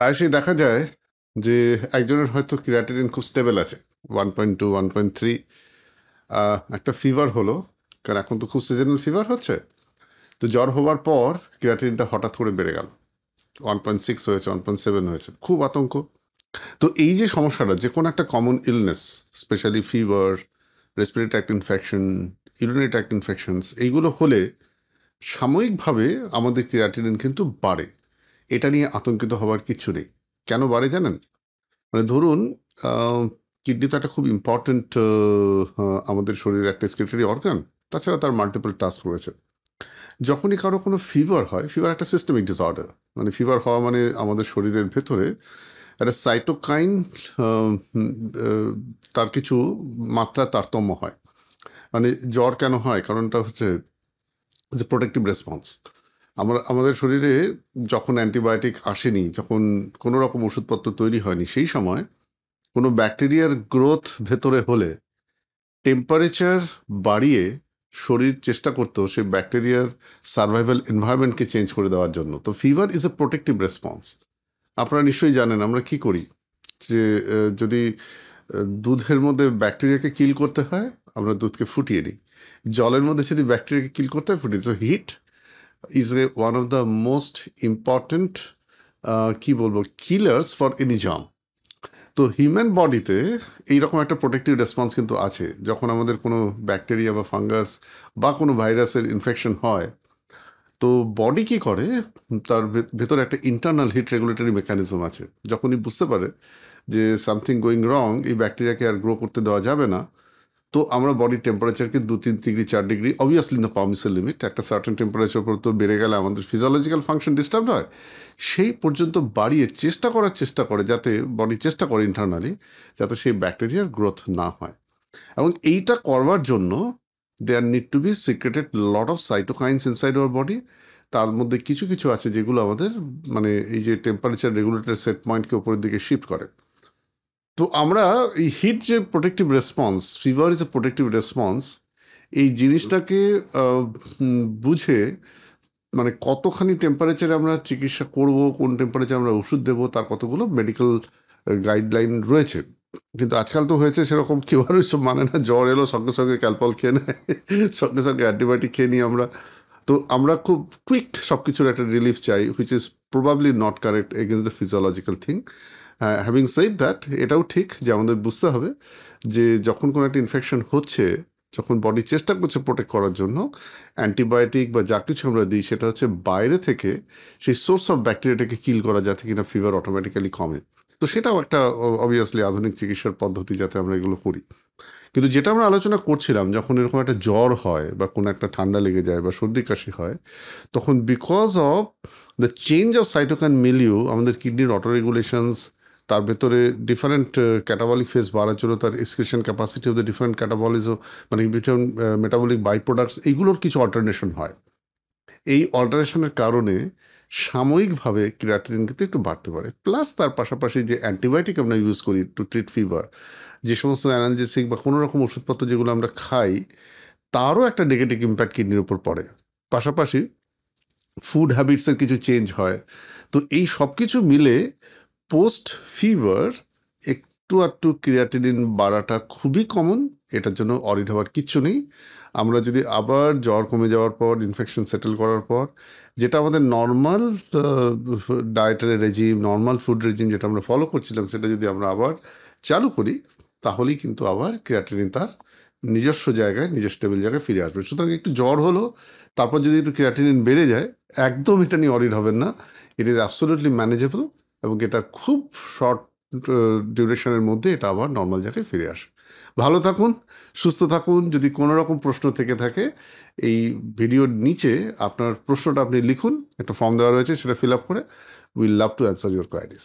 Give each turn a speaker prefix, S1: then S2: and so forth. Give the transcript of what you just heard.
S1: প্রায়শই দেখা যায় যে একজনের হয়তো ক্রিয়াটিনিন খুব স্টেবল আছে one point two one point three একটা ফিভার হলো, কারণ এখন তো খুব সিজনাল ফিভার হচ্ছে। তো জ্বর হওয়ার পর ক্রিয়াটিনটা হঠাৎ করে বেড়ে গেল। ওয়ান পয়েন্ট সিক্স হয়েছে ওয়ান পয়েন্ট সেভেন হয়েছে, খুব আতঙ্ক। তো এই যে সমস্যাটা, যে কোনো একটা common illness specially fever respiratory tract infection urinary tract infections এইগুলো হলে সাময়িকভাবে আমাদের ক্রিয়াটিনিন কিন্তু বাড়ে। এটা নিয়ে আতঙ্কিত হওয়ার কিছু নেই। কেন বাড়ে জানেন? মানে ধরুন কিডনি তো একটা খুব ইম্পর্ট্যান্ট আমাদের শরীরের একটা স্ক্রিটারি অর্গান তাছাড়া তার মাল্টিপল টাস্ক রয়েছে। যখনই কারও কোনো ফিভার হয় ফিভার একটা সিস্টেমিক ডিসঅর্ডার মানে ফিভার হওয়া মানে আমাদের শরীরের ভেতরে একটা সাইটোকাইন তার কিছু মাত্রা তারতম্য হয়। মানে জ্বর কেন হয়? কারণটা হচ্ছে যে প্রোটেক্টিভ রেসপন্স আমরা, আমাদের শরীরে যখন অ্যান্টিবায়োটিক আসেনি, যখন কোনো রকম ওষুধপত্র তৈরি হয়নি, সেই সময় কোনো ব্যাকটেরিয়ার গ্রোথ ভেতরে হলে টেম্পারেচার বাড়িয়ে শরীর চেষ্টা করতো সেই ব্যাকটেরিয়ার সার্ভাইভাল এনভায়রনমেন্টকে চেঞ্জ করে দেওয়ার জন্য। তো fever is a protective response আপনারা নিশ্চয়ই জানেন আমরা কি করি? যে যদি দুধের মধ্যে ব্যাকটেরিয়াকে কিল করতে হয়, আমরা দুধকে ফুটিয়ে নিই। জলের মধ্যে যদি ব্যাকটেরিয়াকে কিল করতে হয়, ফুটিয়ে তো heat is a one of the most important কি বলব কিলার্স ফর এনি জাম তো হিউম্যান বডিতে এইরকম একটা প্রোটেক্টিভ রেসপন্স কিন্তু আছে। যখন আমাদের কোনো ব্যাকটেরিয়া বা ফাঙ্গাস বা কোনো ভাইরাসের ইনফেকশন হয়, তো বডি কি করে? তার ভেতরে একটা ইন্টারনাল হিট রেগুলেটরি মেকানিজম আছে। যখনই বুঝতে পারে যে সামথিং গোয়িং রং এই ব্যাকটেরিয়াকে আর গ্রো করতে দেওয়া যাবে না তো আমরা বডির টেম্পারেচারকে দু তিন ডিগ্রি চার degree obviously in the limit একটা সার্টেন টেম্পারেচার পর তো বেড়ে গেলে আমাদের ফিজিওলজিক্যাল ফাংশন ডিস্টার্ব হয়, সেই পর্যন্ত বাড়িয়ে চেষ্টা করার চেষ্টা করে যাতে বডি চেষ্টা করে ইন্টারনালি যাতে সেই ব্যাকটেরিয়ার গ্রোথ না হয়। এবং এইটা করবার জন্য there need to be secreted lot of cytokines inside our body তার মধ্যে কিছু কিছু আছে যেগুলো আমাদের মানে এই যে টেম্পারেচার রেগুলেটর সেট পয়েন্টকে উপরের দিকে শিফট করে। তো আমরা এই হিট যে protective response fever is a protective response এই জিনিসটাকে বুঝে মানে কতখানি টেম্পারেচারে আমরা চিকিৎসা করব, কোন টেম্পারেচারে আমরা ওষুধ দেবো, তার কতগুলো মেডিকেল গাইডলাইন রয়েছে। কিন্তু আজকাল তো হয়েছে সেরকম, কেউ আর সব মানে না, জ্বর এলো, সঙ্গে সঙ্গে ক্যালপল খেয়ে নেয়, সঙ্গে সঙ্গে অ্যান্টিবায়োটিক খেয়ে নিই আমরা। তো আমরা খুব কুইক সব কিছুর একটা রিলিফ চাই which is probably not correct against the physiological thing having said that এটাও ঠিক যে আমাদের বুঝতে হবে যে যখন কোনো একটা ইনফেকশন হচ্ছে, যখন বডি চেষ্টা করছে প্রোটেক্ট করার জন্য অ্যান্টিবায়োটিক বা যা কিছু আমরা দিই সেটা হচ্ছে বাইরে থেকে সেই সোর্স অফ ব্যাকটেরিয়াটাকে কিল করা যাতে কিনা ফিভার অটোমেটিক্যালি কমে। তো সেটাও একটা অবভিয়াসলি আধুনিক চিকিৎসার পদ্ধতি যাতে আমরা এগুলো করি। কিন্তু যেটা আমরা আলোচনা করছিলাম, যখন এরকম একটা জ্বর হয় বা কোনো একটা ঠান্ডা লেগে যায় বা সর্দি কাশি হয়, তখন because of the change of cytokine milieu আমাদের কিডনির অটো রেগুলেশনস তার ভেতরে ডিফারেন্ট ক্যাটাবলিক ফেস বাড়ার জন্য তার excretion capacity of the different ক্যাটাবলিজও মানে ডিফারেন্ট মেটাবলিক বাই প্রোডাক্টস এইগুলোর কিছু অল্টারনেশন হয়। এই অল্টারেশনের কারণে সাময়িকভাবে ক্রিয়াটিনিন কিন্তু একটু বাড়তে পারে। প্লাস তার পাশাপাশি যে অ্যান্টিবায়োটিক আমরা ইউজ করি টু ট্রিট ফিভার যে সমস্ত অ্যানালজেসিক বা কোনো রকম ওষুধপত্র যেগুলো আমরা খাই, তারও একটা নেগেটিভ ইম্প্যাক্ট কিডনির উপর পড়ে। পাশাপাশি ফুড হ্যাবিটসের কিছু চেঞ্জ হয়। তো এই সব কিছু মিলে পোস্ট ফিভার একটু একটু ক্রিয়াটিনিন বাড়াটা খুবই কমন এটার জন্য অরিড হওয়ার কিচ্ছু নেই। আমরা যদি আবার জ্বর কমে যাওয়ার পর ইনফেকশন সেটেল করার পর, যেটা আমাদের normal dietary regime normal food regime যেটা আমরা ফলো করছিলাম, সেটা যদি আমরা আবার চালু করি, তাহলেই কিন্তু আবার ক্রিয়াটিনিন তার নিজস্ব জায়গায়, নিজের স্টেবল জায়গায় ফিরে আসবে। সুতরাং একটু জ্বর হলো, তারপর যদি একটু ক্রিয়াটিনিন বেড়ে যায়, একদম এটা নিয়ে অরিড হবেন না। ইট ইজ অ্যাবসোলুটলি ম্যানেজেবল এবং এটা খুব শর্ট ডিউরেশনের মধ্যে এটা আবার নর্মাল জায়গায় ফিরে আসে। ভালো থাকুন, সুস্থ থাকুন, যদি কোনো রকম প্রশ্ন থেকে থাকে, এই ভিডিওর নিচে আপনার প্রশ্নটা আপনি লিখুন, একটা ফর্ম দেওয়া রয়েছে, সেটা ফিল আপ করে will love to answer your queries